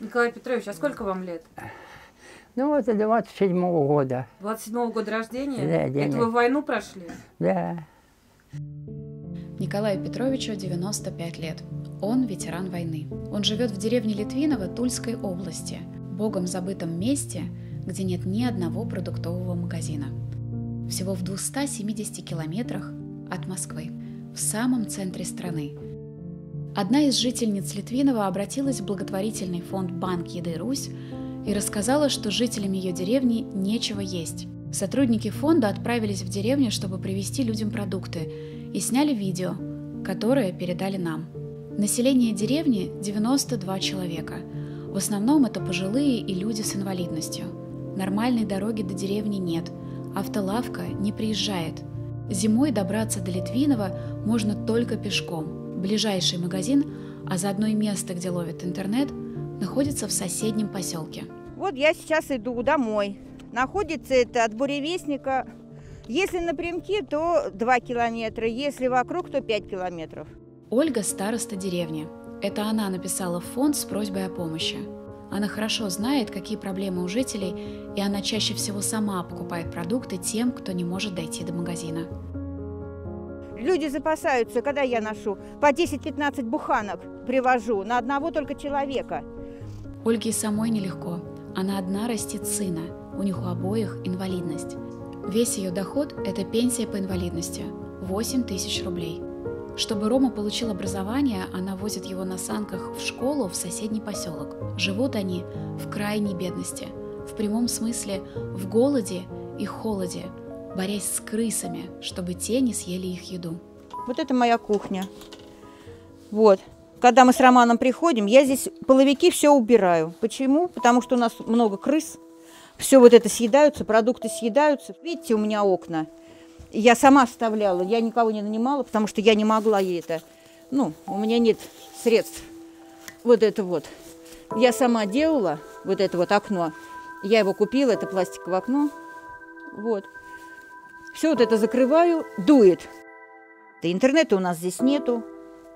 Николай Петрович, а сколько вам лет? Ну, вот 27-го года. 27-го года рождения? Да, день. Это вы войну прошли? Да. Николаю Петровичу 95 лет. Он ветеран войны. Он живет в деревне Литвиново Тульской области, богом забытом месте, где нет ни одного продуктового магазина. Всего в 270 километрах от Москвы, в самом центре страны. Одна из жительниц Литвинова обратилась в благотворительный фонд «Банк Еды Русь» и рассказала, что жителям ее деревни нечего есть. Сотрудники фонда отправились в деревню, чтобы привезти людям продукты, и сняли видео, которое передали нам. Население деревни 92 человека. В основном это пожилые и люди с инвалидностью. Нормальной дороги до деревни нет, автолавка не приезжает. Зимой добраться до Литвинова можно только пешком. Ближайший магазин, а заодно и место, где ловит интернет, находится в соседнем поселке. Вот я сейчас иду домой. Находится это от буревестника. Если напрямки, то 2 километра. Если вокруг, то 5 километров. Ольга – староста деревни. Это она написала в фонд с просьбой о помощи. Она хорошо знает, какие проблемы у жителей, и она чаще всего сама покупает продукты тем, кто не может дойти до магазина. Люди запасаются, когда я ношу, по 10-15 буханок привожу на одного только человека. Ольге самой нелегко. Она одна растит сына, у них у обоих инвалидность. Весь ее доход – это пенсия по инвалидности – 8 тысяч рублей. Чтобы Рома получил образование, она возит его на санках в школу в соседний поселок. Живут они в крайней бедности, в прямом смысле в голоде и холоде, борясь с крысами, чтобы те не съели их еду. Вот это моя кухня. Вот. Когда мы с Романом приходим, я здесь половики все убираю. Почему? Потому что у нас много крыс. Все вот это съедаются, продукты съедаются. Видите, у меня окна. Я сама вставляла, я никого не нанимала, потому что я не могла ей это. Ну, у меня нет средств. Вот это вот. Я сама делала вот это вот окно. Я его купила, это пластиковое окно. Вот. Все вот это закрываю, дует. Да интернета у нас здесь нету.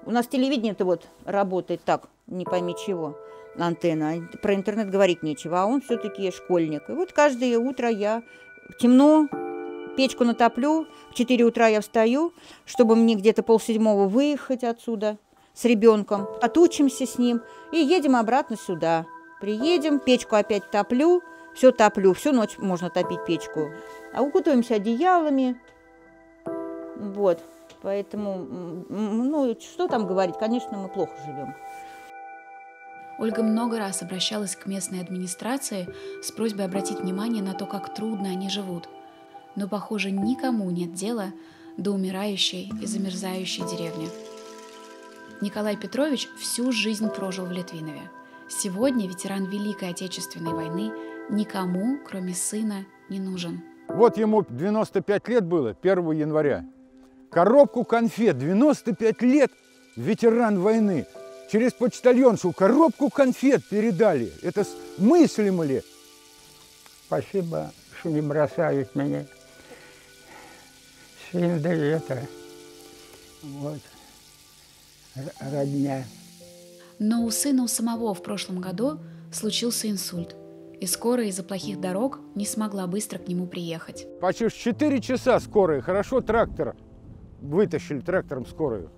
У нас телевидение-то вот работает так, не пойми чего, антенна. Про интернет говорить нечего, а он все-таки школьник. И вот каждое утро я темно, печку натоплю, в 4 утра я встаю, чтобы мне где-то полседьмого выехать отсюда с ребенком, отучимся с ним и едем обратно сюда. Приедем, печку опять топлю, все топлю, всю ночь можно топить печку. А укутываемся одеялами. Вот. Поэтому, ну, что там говорить, конечно, мы плохо живем. Ольга много раз обращалась к местной администрации с просьбой обратить внимание на то, как трудно они живут. Но, похоже, никому нет дела до умирающей и замерзающей деревни. Николай Петрович всю жизнь прожил в Литвинове. Сегодня ветеран Великой Отечественной войны никому, кроме сына, не нужен. Вот ему 95 лет было 1 января. Коробку конфет, 95 лет, ветеран войны. Через почтальоншу коробку конфет передали. Это мыслимо ли? Спасибо, что не бросают меня. Сын да это. Вот. Родня. Но у сына у самого в прошлом году случился инсульт. И скорая из-за плохих дорог не смогла быстро к нему приехать. Почти 4 часа скорая. Хорошо трактор вытащили трактором скорую.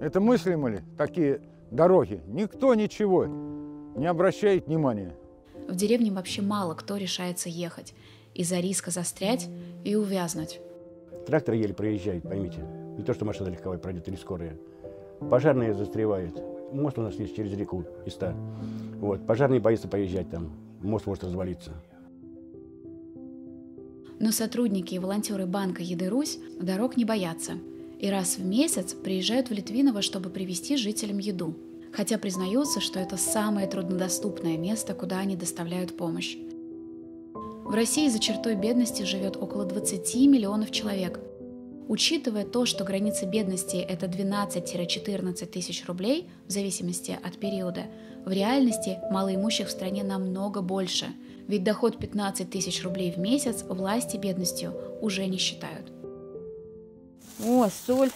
Это мыслимо ли такие дороги? Никто ничего не обращает внимания. В деревне вообще мало кто решается ехать из-за риска застрять и увязнуть. Трактор еле проезжает, поймите. Не то, что машина легковая пройдет или скорая. Пожарные застревают. Мост у нас есть через реку Иста. Вот. Пожарные боятся поезжать там. Мост может развалиться. Но сотрудники и волонтеры банка «Еды Русь» дорог не боятся. И раз в месяц приезжают в Литвиново, чтобы привезти жителям еду. Хотя признаются, что это самое труднодоступное место, куда они доставляют помощь. В России за чертой бедности живет около 20 миллионов человек. Учитывая то, что граница бедности – это 12-14 тысяч рублей, в зависимости от периода, в реальности малоимущих в стране намного больше, ведь доход 15 тысяч рублей в месяц власти бедностью уже не считают. О, соль.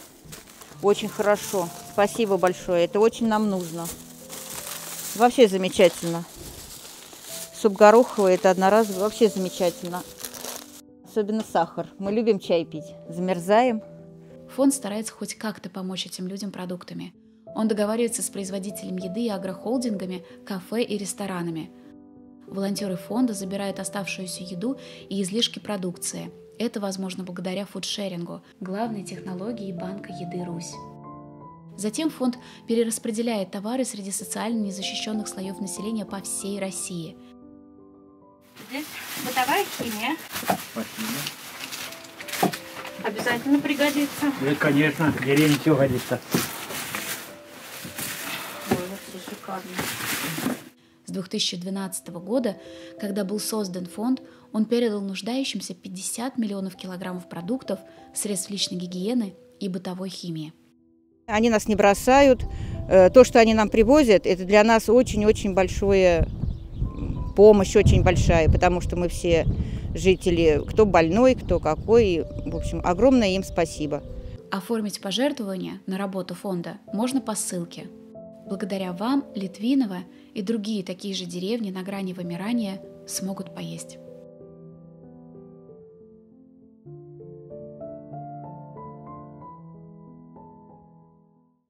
Очень хорошо. Спасибо большое. Это очень нам нужно. Вообще замечательно. Суп гороховый – это одноразовый, вообще замечательно. Особенно сахар. Мы любим чай пить, замерзаем. Фонд старается хоть как-то помочь этим людям продуктами. Он договаривается с производителем еды и агрохолдингами, кафе и ресторанами. Волонтеры фонда забирают оставшуюся еду и излишки продукции. Это возможно благодаря фудшерингу, главной технологии Банка еды Русь. Затем фонд перераспределяет товары среди социально незащищенных слоев населения по всей России. Здесь бытовая химия. Спасибо. Обязательно пригодится. Да, конечно, в деревне все годится. Ой, вообще шикарно. С 2012 года, когда был создан фонд, он передал нуждающимся 50 миллионов килограммов продуктов, средств личной гигиены и бытовой химии. Они нас не бросают. Э, То, что они нам привозят, это для нас очень-очень большое помощь, очень большая, потому что мы все жители, кто больной, кто какой. И, В общем, огромное им спасибо. Оформить пожертвование на работу фонда можно по ссылке. Благодаря вам Литвинова и другие такие же деревни на грани вымирания смогут поесть.